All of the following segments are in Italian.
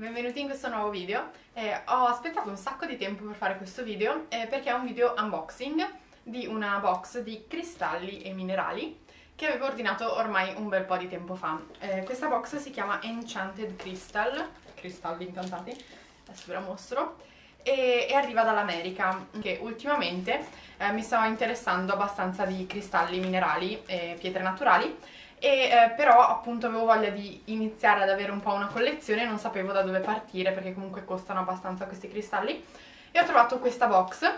benvenuti in questo nuovo video. Eh, ho aspettato un sacco di tempo per fare questo video eh, perché è un video unboxing di una box di cristalli e minerali che avevo ordinato ormai un bel po' di tempo fa. Eh, questa box si chiama Enchanted Crystal, cristalli incantati, adesso ve la mostro, e, e arriva dall'America che ultimamente eh, mi sto interessando abbastanza di cristalli minerali e pietre naturali e eh, però appunto avevo voglia di iniziare ad avere un po' una collezione non sapevo da dove partire perché comunque costano abbastanza questi cristalli. E ho trovato questa box.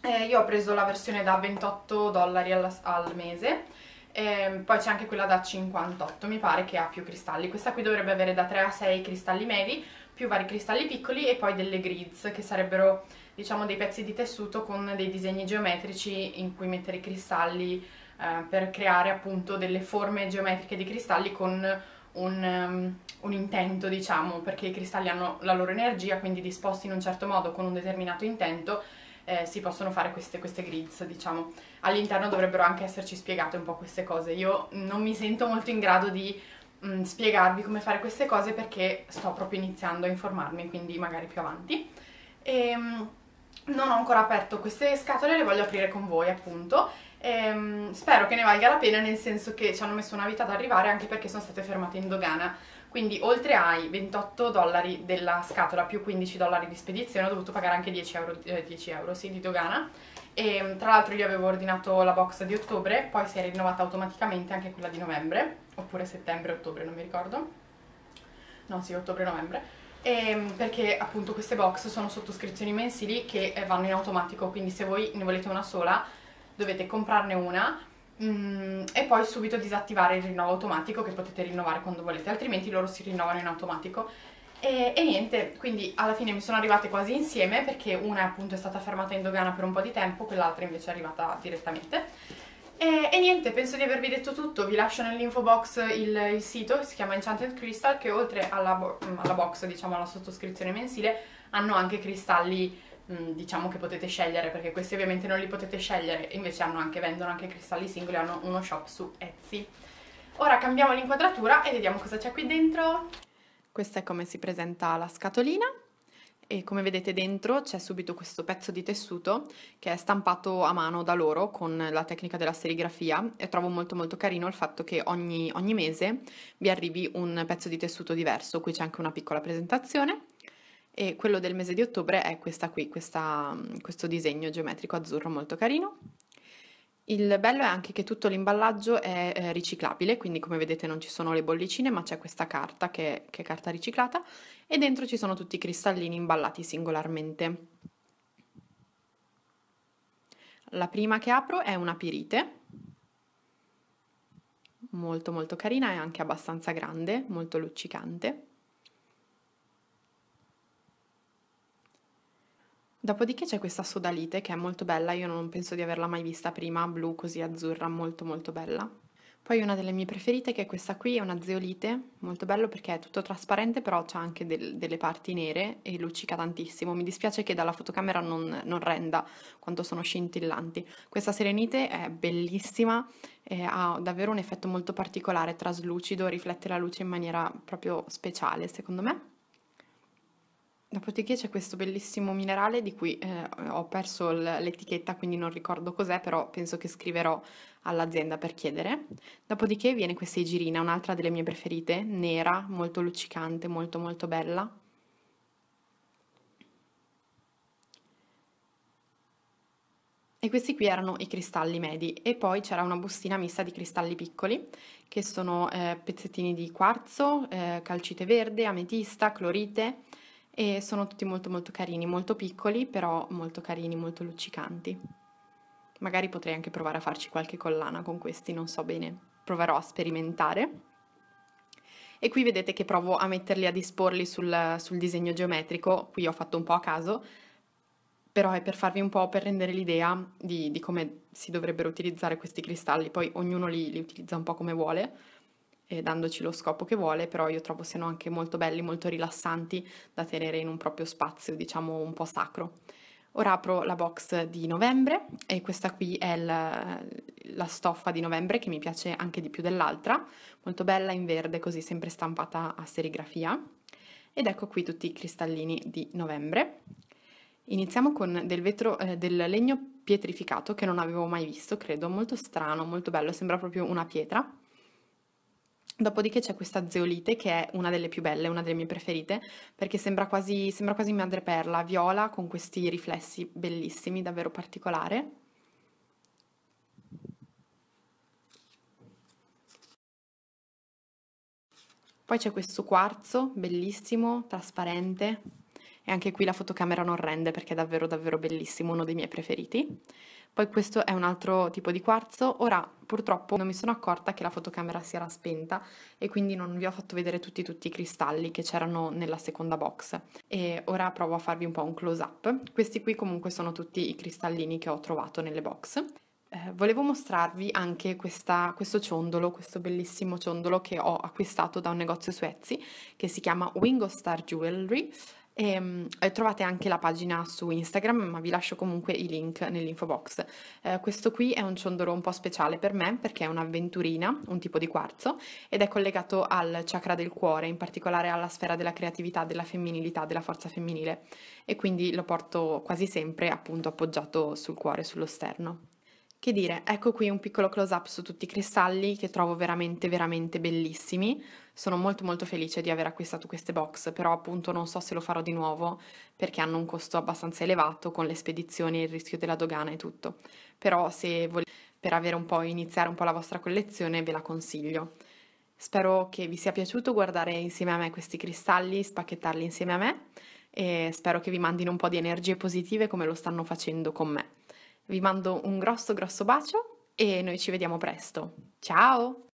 Eh, io ho preso la versione da 28 dollari al, al mese. Eh, poi c'è anche quella da 58 mi pare che ha più cristalli. Questa qui dovrebbe avere da 3 a 6 cristalli medi più vari cristalli piccoli e poi delle grids che sarebbero diciamo dei pezzi di tessuto con dei disegni geometrici in cui mettere i cristalli eh, per creare appunto delle forme geometriche di cristalli con un, um, un, intento diciamo perché i cristalli hanno la loro energia quindi disposti in un certo modo con un determinato intento eh, si possono fare queste, queste grids diciamo. All'interno dovrebbero anche esserci spiegate un po' queste cose. Io non mi sento molto in grado di mh, mm, spiegarvi come fare queste cose perché sto proprio iniziando a informarmi quindi magari più avanti. E, um, non ho ancora aperto queste scatole le voglio aprire con voi appunto Ehm, spero che ne valga la pena nel senso che ci hanno messo una vita ad arrivare anche perché sono state fermate in dogana. Quindi oltre ai 28 dollari della scatola più 15 dollari di spedizione ho dovuto pagare anche 10 euro, eh, 10 euro sì, di dogana. E ehm, tra l'altro io avevo ordinato la box di ottobre poi si è rinnovata automaticamente anche quella di novembre oppure settembre-ottobre non mi ricordo. No sì ottobre-novembre ehm, perché appunto queste box sono sottoscrizioni mensili che eh, vanno in automatico quindi se voi ne volete una sola dovete comprarne una mm, e poi subito disattivare il rinnovo automatico che potete rinnovare quando volete, altrimenti loro si rinnovano in automatico. E, e, niente, quindi alla fine mi sono arrivate quasi insieme perché una appunto è stata fermata in dogana per un po' di tempo, quell'altra invece è arrivata direttamente. E, e, niente, penso di avervi detto tutto, vi lascio nell'info box il, il, sito, si chiama Enchanted Crystal, che oltre alla, bo alla box, diciamo alla sottoscrizione mensile, hanno anche cristalli Mm, diciamo che potete scegliere perché questi ovviamente non li potete scegliere invece hanno anche, vendono anche cristalli singoli hanno uno shop su Etsy. Ora cambiamo l'inquadratura e vediamo cosa c'è qui dentro. Questa è come si presenta la scatolina. E come vedete dentro c'è subito questo pezzo di tessuto che è stampato a mano da loro con la tecnica della serigrafia. E trovo molto molto carino il fatto che ogni, ogni mese vi arrivi un pezzo di tessuto diverso. Qui c'è anche una piccola presentazione e quello del mese di ottobre è questa qui, questa, questo disegno geometrico azzurro molto carino. Il bello è anche che tutto l'imballaggio è eh, riciclabile, quindi come vedete non ci sono le bollicine, ma c'è questa carta che, che è carta riciclata e dentro ci sono tutti i cristallini imballati singolarmente. La prima che apro è una pirite, molto molto carina e anche abbastanza grande, molto luccicante. Dopodiché c'è questa sodalite che è molto bella, io non penso di averla mai vista prima, blu così azzurra, molto molto bella. Poi una delle mie preferite che è questa qui, è una zeolite, molto bello perché è tutto trasparente però c'ha anche del, delle parti nere e luccica tantissimo. Mi dispiace che dalla fotocamera non, non renda quanto sono scintillanti. Questa serenite è bellissima, e ha davvero un effetto molto particolare, traslucido, riflette la luce in maniera proprio speciale secondo me. Dopodiché c'è questo bellissimo minerale di cui eh, ho perso l'etichetta, quindi non ricordo cos'è, però penso che scriverò all'azienda per chiedere. Dopodiché viene questa igirina, un'altra delle mie preferite, nera, molto luccicante, molto molto bella. E questi qui erano i cristalli medi e poi c'era una bustina mista di cristalli piccoli che sono eh, pezzettini di quarzo, eh, calcite verde, ametista, clorite e sono tutti molto molto carini, molto piccoli però molto carini, molto luccicanti. Magari potrei anche provare a farci qualche collana con questi, non so bene, proverò a sperimentare. E qui vedete che provo a metterli a disporli sul, sul disegno geometrico, qui ho fatto un po' a caso, però è per farvi un po' per rendere l'idea di, di come si dovrebbero utilizzare questi cristalli, poi ognuno li, li utilizza un po' come vuole eh, dandoci lo scopo che vuole, però io trovo siano anche molto belli, molto rilassanti da tenere in un proprio spazio, diciamo un po' sacro. Ora apro la box di novembre e questa qui è la, la stoffa di novembre che mi piace anche di più dell'altra, molto bella in verde così sempre stampata a serigrafia. ed ecco qui tutti i cristallini di novembre. Iniziamo con del vetro, eh, del legno pietrificato che non avevo mai visto, credo, molto strano, molto bello, sembra proprio una pietra. Dopodiché c'è questa zeolite che è una delle più belle, una delle mie preferite, perché sembra quasi, sembra quasi madreperla, viola con questi riflessi bellissimi, davvero particolare. Poi c'è questo quarzo bellissimo, trasparente, e anche qui la fotocamera non rende perché è davvero davvero bellissimo, uno dei miei preferiti. Poi questo è un altro tipo di quarzo, ora purtroppo non mi sono accorta che la fotocamera si era spenta e quindi non vi ho fatto vedere tutti, tutti i cristalli che c'erano nella seconda box e ora provo a farvi un po' un close up. Questi qui comunque sono tutti i cristallini che ho trovato nelle box. Eh, volevo mostrarvi anche questa, questo ciondolo, questo bellissimo ciondolo che ho acquistato da un negozio su Etsy che si chiama Wingo Star Jewelry e, ehm, e, trovate anche la pagina su Instagram, ma vi lascio comunque i link nell'info box. Eh, questo qui è un ciondolo un po' speciale per me perché è un'avventurina, un tipo di quarzo, ed è collegato al chakra del cuore, in particolare alla sfera della creatività, della femminilità, della forza femminile, e quindi lo porto quasi sempre appunto appoggiato sul cuore, sullo sterno. Che dire, ecco qui un piccolo close up su tutti i cristalli che trovo veramente veramente bellissimi. Sono molto molto felice di aver acquistato queste box, però appunto non so se lo farò di nuovo perché hanno un costo abbastanza elevato con le spedizioni, il rischio della dogana e tutto. Però se volete per avere un po' iniziare un po' la vostra collezione ve la consiglio. Spero che vi sia piaciuto guardare insieme a me questi cristalli, spacchettarli insieme a me e spero che vi mandino un po' di energie positive come lo stanno facendo con me. Vi mando un grosso grosso bacio e noi ci vediamo presto. Ciao!